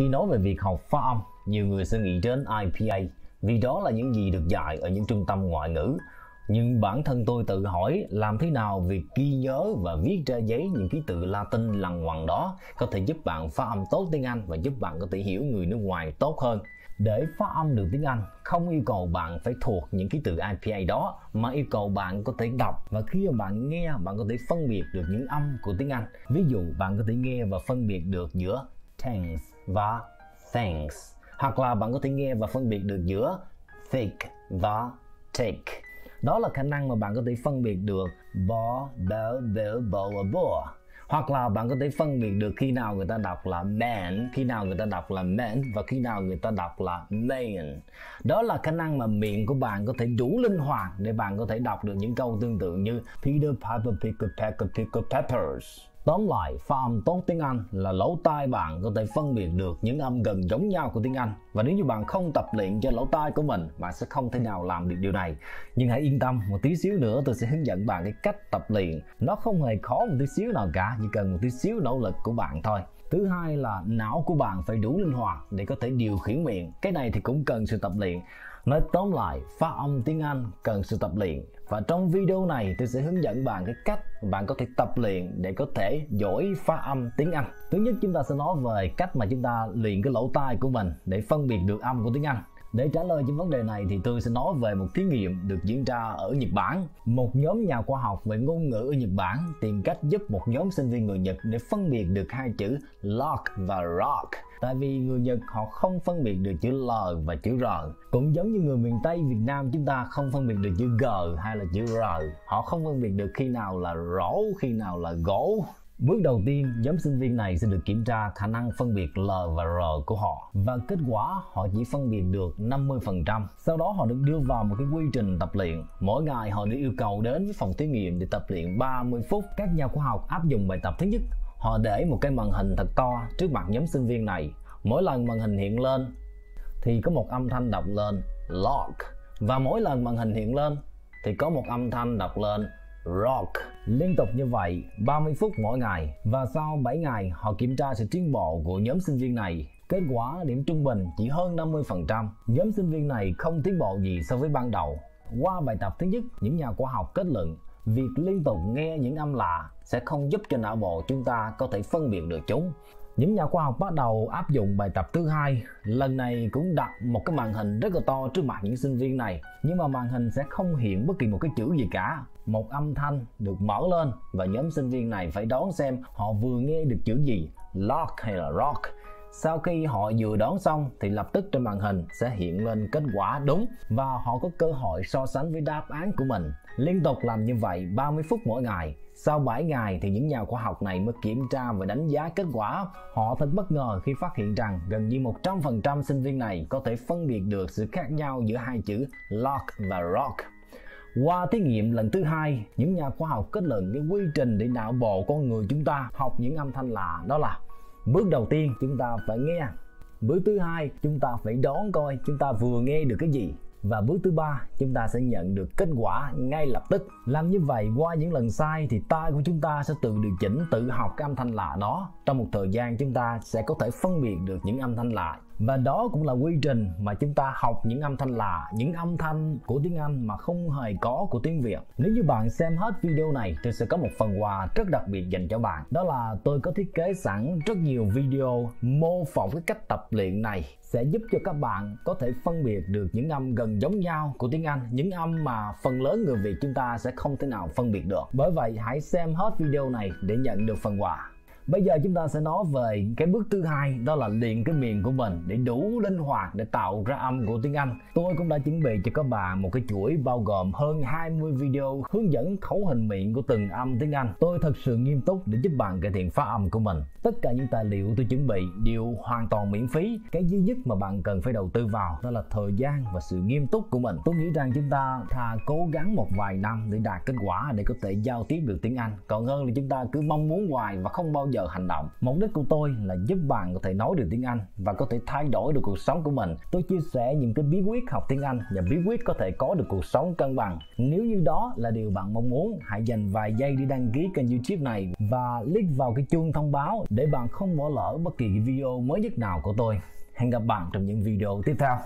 Khi nói về việc học phát âm, nhiều người sẽ nghĩ đến IPA vì đó là những gì được dạy ở những trung tâm ngoại ngữ. Nhưng bản thân tôi tự hỏi làm thế nào việc ghi nhớ và viết ra giấy những ký tự Latin lằng ngoằng đó có thể giúp bạn phát âm tốt tiếng Anh và giúp bạn có thể hiểu người nước ngoài tốt hơn. Để phát âm được tiếng Anh, không yêu cầu bạn phải thuộc những ký tự IPA đó mà yêu cầu bạn có thể đọc và khi mà bạn nghe bạn có thể phân biệt được những âm của tiếng Anh. Ví dụ bạn có thể nghe và phân biệt được giữa tense và thanks. Hoặc là bạn có thể nghe và phân biệt được giữa thick và take đó là khả năng mà bạn có thể phân biệt được bo, bell, bo bo và bo hoặc là bạn có thể phân biệt được khi nào người ta đọc là man khi nào người ta đọc là man và khi nào người ta đọc là man. Đó là khả năng mà miệng của bạn có thể đủ linh hoạt để bạn có thể đọc được những câu tương tự như Peter Piper pickle pecker pickle peppers. Tóm lại, pha âm tốt tiếng Anh là lỗ tai bạn có thể phân biệt được những âm gần giống nhau của tiếng Anh và nếu như bạn không tập luyện cho lỗ tai của mình, bạn sẽ không thể nào làm được điều này. Nhưng hãy yên tâm, một tí xíu nữa tôi sẽ hướng dẫn bạn cái cách tập luyện. Nó không hề khó một tí xíu nào cả, chỉ cần một tí xíu nỗ lực của bạn thôi. Thứ hai là não của bạn phải đủ linh hoạt để có thể điều khiển miệng. Cái này thì cũng cần sự tập luyện. Nói tóm lại, phát âm tiếng Anh cần sự tập luyện và trong video này tôi sẽ hướng dẫn bạn cái cách bạn có thể tập luyện để có thể giỏi phát âm tiếng Anh. Thứ nhất chúng ta sẽ nói về cách mà chúng ta luyện cái lỗ tai của mình để phân biệt được âm của tiếng Anh. Để trả lời cho vấn đề này thì tôi sẽ nói về một thí nghiệm được diễn ra ở Nhật Bản. Một nhóm nhà khoa học về ngôn ngữ ở Nhật Bản tìm cách giúp một nhóm sinh viên người Nhật để phân biệt được hai chữ lock và rock. Tại vì người Nhật họ không phân biệt được chữ L và chữ R. Cũng giống như người miền Tây Việt Nam chúng ta không phân biệt được chữ G hay là chữ R. Họ không phân biệt được khi nào là rổ, khi nào là gỗ Bước đầu tiên, nhóm sinh viên này sẽ được kiểm tra khả năng phân biệt L và R của họ và kết quả họ chỉ phân biệt được 50%. Sau đó họ được đưa vào một cái quy trình tập luyện. Mỗi ngày họ được yêu cầu đến với phòng thí nghiệm để tập luyện 30 phút. Các nhà khoa học áp dụng bài tập thứ nhất. Họ để một cái màn hình thật to trước mặt nhóm sinh viên này. Mỗi lần màn hình hiện lên thì có một âm thanh đọc lên lock và mỗi lần màn hình hiện lên thì có một âm thanh đọc lên rock liên tục như vậy 30 phút mỗi ngày và sau 7 ngày họ kiểm tra sự tiến bộ của nhóm sinh viên này Kết quả điểm trung bình chỉ hơn 50%. Nhóm sinh viên này không tiến bộ gì so với ban đầu. Qua bài tập thứ nhất, những nhà khoa học kết luận việc liên tục nghe những âm lạ sẽ không giúp cho não bộ chúng ta có thể phân biệt được chúng những nhà khoa học bắt đầu áp dụng bài tập thứ hai. Lần này cũng đặt một cái màn hình rất là to trước mặt những sinh viên này. Nhưng mà màn hình sẽ không hiện bất kỳ một cái chữ gì cả. Một âm thanh được mở lên và nhóm sinh viên này phải đoán xem họ vừa nghe được chữ gì, lock hay là rock sau khi họ vừa đón xong thì lập tức trên màn hình sẽ hiện lên kết quả đúng và họ có cơ hội so sánh với đáp án của mình. Liên tục làm như vậy 30 phút mỗi ngày. Sau 7 ngày thì những nhà khoa học này mới kiểm tra và đánh giá kết quả. Họ thật bất ngờ khi phát hiện rằng gần như 100% sinh viên này có thể phân biệt được sự khác nhau giữa hai chữ lock và rock. Qua thí nghiệm lần thứ hai, những nhà khoa học kết luận cái quy trình để não bộ con người chúng ta học những âm thanh lạ đó là bước đầu tiên chúng ta phải nghe. Bước thứ hai, chúng ta phải đón coi chúng ta vừa nghe được cái gì. Và bước thứ ba, chúng ta sẽ nhận được kết quả ngay lập tức. Làm như vậy, qua những lần sai thì tai của chúng ta sẽ tự điều chỉnh, tự học cái âm thanh lạ đó. Trong một thời gian, chúng ta sẽ có thể phân biệt được những âm thanh lạ và đó cũng là quy trình mà chúng ta học những âm thanh lạ, những âm thanh của tiếng Anh mà không hề có của tiếng Việt. Nếu như bạn xem hết video này, tôi sẽ có một phần quà rất đặc biệt dành cho bạn. Đó là tôi có thiết kế sẵn rất nhiều video mô phỏng cái cách tập luyện này. Sẽ giúp cho các bạn có thể phân biệt được những âm gần giống nhau của tiếng Anh, những âm mà phần lớn người Việt chúng ta sẽ không thể nào phân biệt được. Bởi vậy, hãy xem hết video này để nhận được phần quà. Bây giờ chúng ta sẽ nói về cái bước thứ hai, đó là luyện cái miệng của mình để đủ linh hoạt để tạo ra âm của tiếng Anh. Tôi cũng đã chuẩn bị cho các bạn một cái chuỗi bao gồm hơn 20 video hướng dẫn khẩu hình miệng của từng âm tiếng Anh. Tôi thật sự nghiêm túc để giúp bạn cải thiện phát âm của mình. Tất cả những tài liệu tôi chuẩn bị đều hoàn toàn miễn phí. Cái duy nhất mà bạn cần phải đầu tư vào, đó là thời gian và sự nghiêm túc của mình. Tôi nghĩ rằng chúng ta thà cố gắng một vài năm để đạt kết quả để có thể giao tiếp được tiếng Anh. Còn hơn là chúng ta cứ mong muốn hoài và không bao giờ hành động. Mục đích của tôi là giúp bạn có thể nói được tiếng Anh và có thể thay đổi được cuộc sống của mình. Tôi chia sẻ những cái bí quyết học tiếng Anh và bí quyết có thể có được cuộc sống cân bằng. Nếu như đó là điều bạn mong muốn, hãy dành vài giây đi đăng ký kênh YouTube này và click vào cái chuông thông báo để bạn không bỏ lỡ bất kỳ video mới nhất nào của tôi. Hẹn gặp bạn trong những video tiếp theo.